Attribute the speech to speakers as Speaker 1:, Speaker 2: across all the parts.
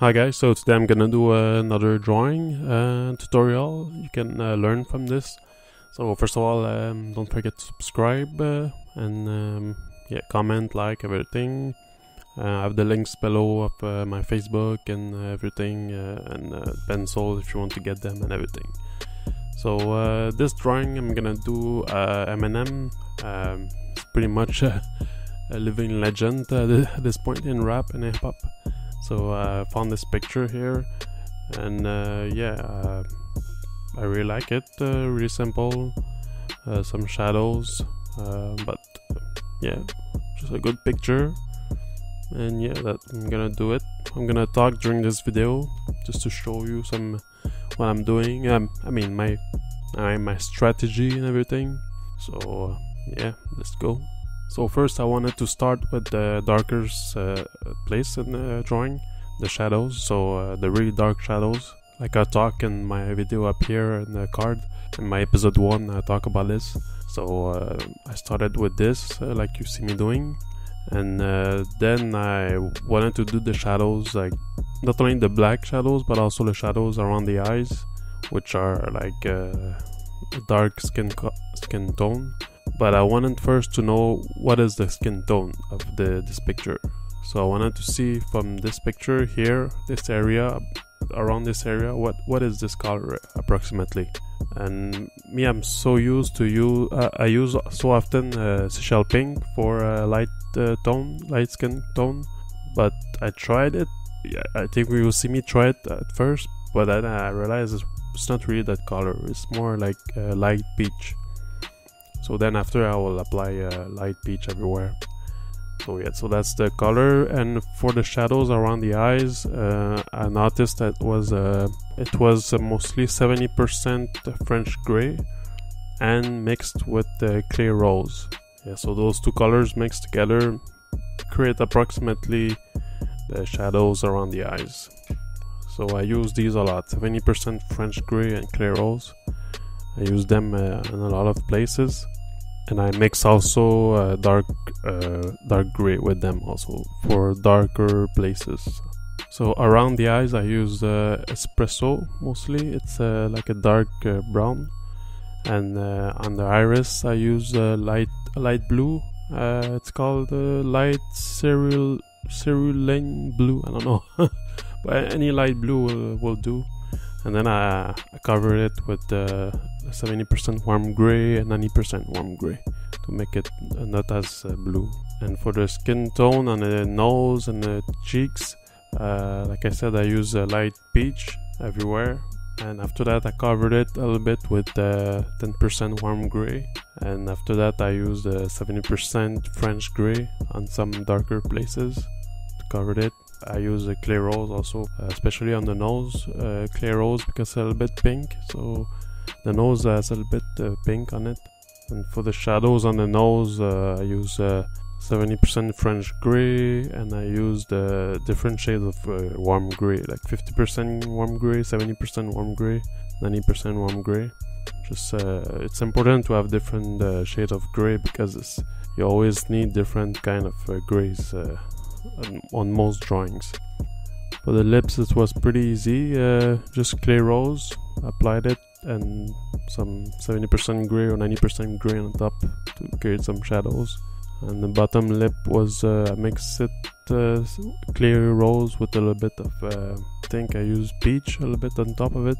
Speaker 1: Hi guys, so today I'm gonna do uh, another drawing uh, tutorial. You can uh, learn from this. So first of all, um, don't forget to subscribe uh, and um, yeah, comment, like everything. Uh, I have the links below of uh, my Facebook and everything, and pencil if you want to get them and everything. So this drawing I'm gonna do Eminem. Um, it's pretty much a living legend at this point in rap and hip hop. So uh, I found this picture here, and uh, yeah, uh, I really like it. Uh, really simple, uh, some shadows, uh, but yeah, just a good picture. And yeah, that I'm gonna do it. I'm gonna talk during this video just to show you some what I'm doing. Um, I mean my my strategy and everything. So yeah, let's go. So first I wanted to start with the darkest uh, place in the drawing, the shadows, so uh, the really dark shadows. Like I talk in my video up here in the card, in my episode 1 I talk about this. So uh, I started with this, uh, like you see me doing, and uh, then I wanted to do the shadows, like not only the black shadows but also the shadows around the eyes, which are like uh, dark skin skin tone but I wanted first to know what is the skin tone of the this picture. So I wanted to see from this picture here, this area, around this area, what what is this color approximately? And me, I'm so used to you. Uh, I use so often uh, Seashell pink for a light uh, tone, light skin tone. But I tried it. I think we will see me try it at first, but then I realized it's not really that color. It's more like light peach so then after I will apply a light peach everywhere. So yeah so that's the color. And for the shadows around the eyes uh, I noticed that was uh, it was uh, mostly 70% French gray and mixed with the clear rose. Yeah so those two colors mixed together create approximately the shadows around the eyes. So I use these a lot 70% French gray and clear rose I use them uh, in a lot of places and I mix also uh, dark uh, dark gray with them also for darker places. So around the eyes I use uh, espresso mostly. It's uh, like a dark uh, brown, and on the iris I use light light blue. it's called light cerulean blue. I don't know, but any light blue will, will do and then I, I cover it with uh, 70% warm gray and 90% warm gray to make it not as uh, blue. And for the skin tone on the nose and the cheeks uh, like I said I use a light peach everywhere. And after that I covered it a little bit with 10% warm gray. And after that I used 70% French gray on some darker places to cover it I use a clear rose also, uh, especially on the nose, uh, clear rose because it's a little bit pink. So the nose has a little bit uh, pink on it. And for the shadows on the nose, uh, I use 70% uh, French gray and I use the different shades of uh, warm gray, like 50% warm gray, 70% warm gray, 90% warm gray. Just it's important to have different shades of gray because you always need different kind of grays on most drawings. For the lips it was pretty easy, uh, just clear rose, applied it and some 70% gray or 90% gray on top to create some shadows. And the bottom lip was uh, I mixed it uh, clear rose with a little bit of uh, I think I used peach a little bit on top of it.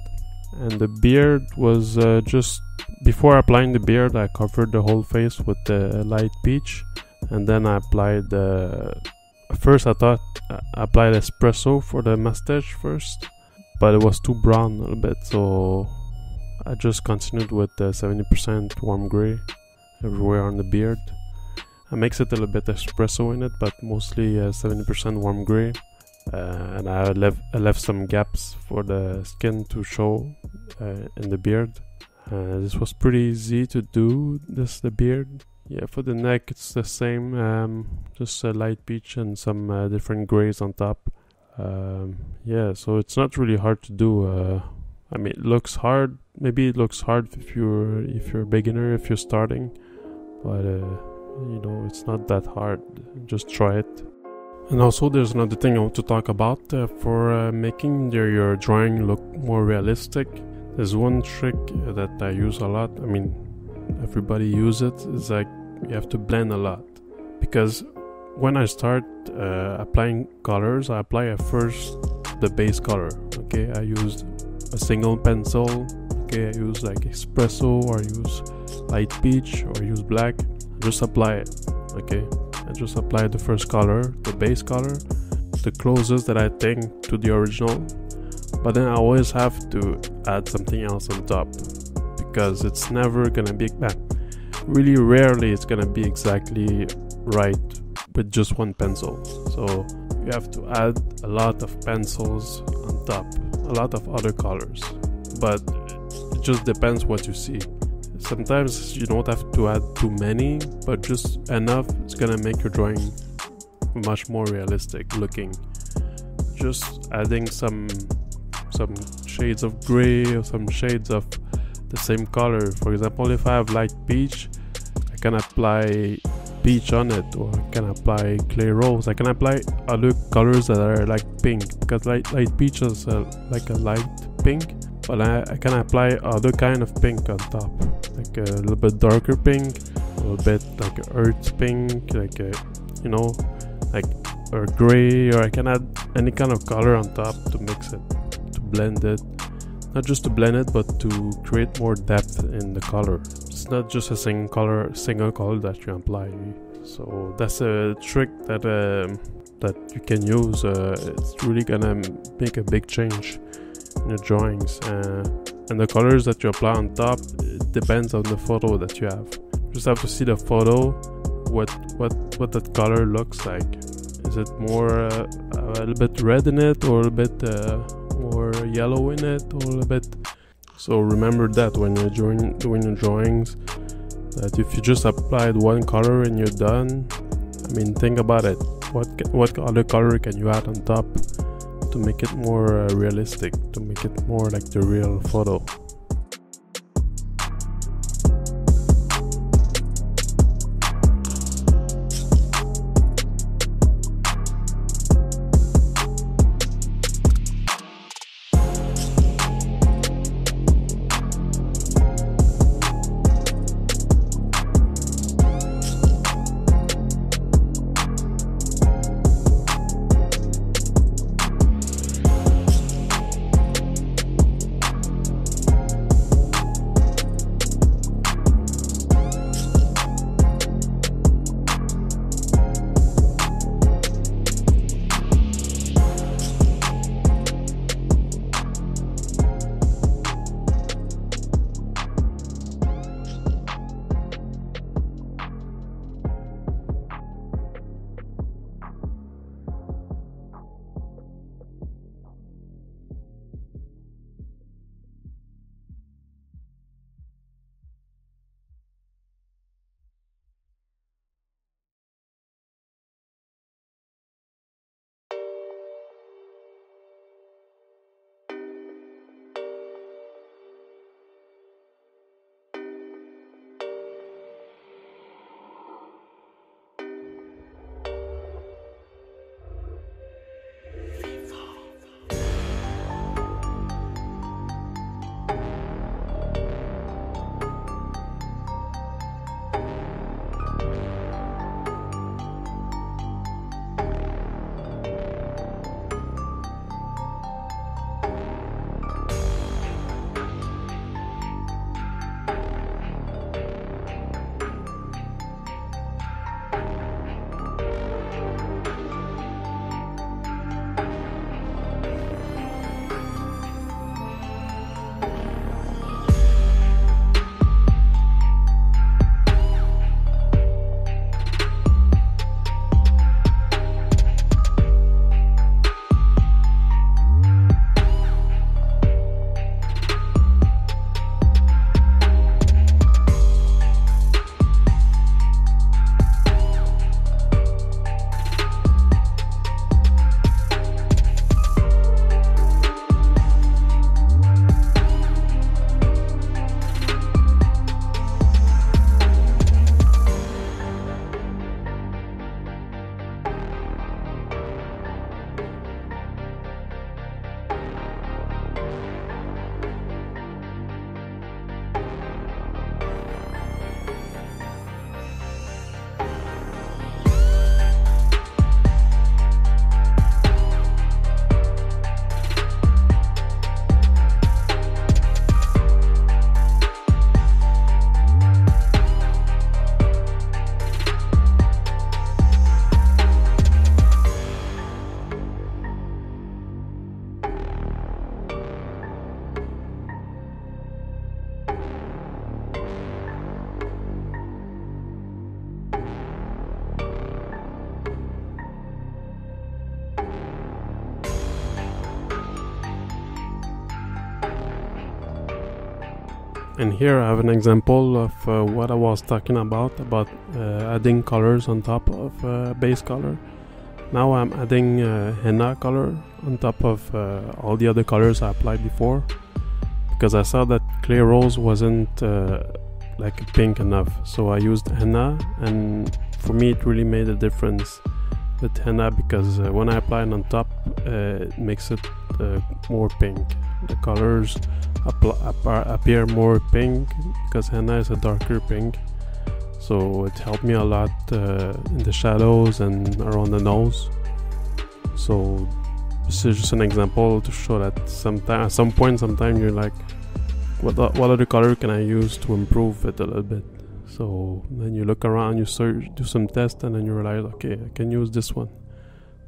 Speaker 1: And the beard was uh, just before applying the beard I covered the whole face with the light peach and then I applied the first I thought I applied espresso for the mustache first, but it was too brown a little bit, so I just continued with the 70% warm gray everywhere on the beard. I mix it a little bit espresso in it, but mostly uh, 70% warm gray. Uh, and I left, I left some gaps for the skin to show uh, in the beard. Uh, this was pretty easy to do, this the beard yeah, for the neck it's the same, um, just a light peach and some uh, different grays on top. Um, yeah, so it's not really hard to do. Uh, I mean, it looks hard. Maybe it looks hard if you're if you're a beginner, if you're starting, but uh, you know it's not that hard. Just try it. And also, there's another thing I want to talk about uh, for uh, making your, your drawing look more realistic. There's one trick that I use a lot. I mean, everybody use it. It's like you have to blend a lot because when I start uh, applying colors, I apply at first the base color. Okay, I use a single pencil. Okay, I use like espresso or use light peach or use black. Just apply it. Okay, I just apply the first color, the base color, the closest that I think to the original. But then I always have to add something else on top because it's never gonna be. Really rarely it's gonna be exactly right with just one pencil. So you have to add a lot of pencils on top, a lot of other colors. But it just depends what you see. Sometimes you don't have to add too many, but just enough it's gonna make your drawing much more realistic looking. Just adding some some shades of gray or some shades of the same color. For example, if I have light peach, can apply peach on it or I can apply clay rose. I can apply other colors that are like pink because light, light peach is a, like a light pink but I, I can apply other kind of pink on top like a little bit darker pink a little bit like earth pink like a you know like or gray or I can add any kind of color on top to mix it to blend it not just to blend it but to create more depth in the color not just a single color single color that you apply. So that's a trick that um, that you can use. Uh, it's really gonna make a big change in your drawings. Uh, and the colors that you apply on top it depends on the photo that you have. You just have to see the photo what what what that color looks like. Is it more uh, a little bit red in it or a little bit uh, more yellow in it or a little bit so remember that when you're doing doing your drawings that if you just applied one color and you're done i mean think about it. What what other color can you add on top to make it more uh, realistic to make it more like the real photo and here I have an example of uh, what I was talking about about uh, adding colors on top of uh, base color. Now I'm adding uh, henna color on top of uh, all the other colors I applied before. Because I saw that clear rose wasn't uh, like pink enough. So I used henna and for me it really made a difference with henna because when I apply it on top it makes it more pink the colors appear more pink because henna is a darker pink. So it helped me a lot uh, in the shadows and around the nose. So this is just an example to show that sometime at some point sometimes you're like what, what other color can I use to improve it a little bit? So then you look around you search do some tests and then you realize okay I can use this one.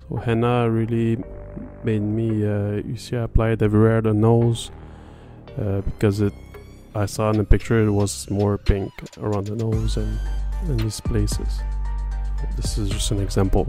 Speaker 1: So henna really made me uh, you see I applied everywhere the nose uh, because it I saw in the picture it was more pink around the nose and in these places. This is just an example.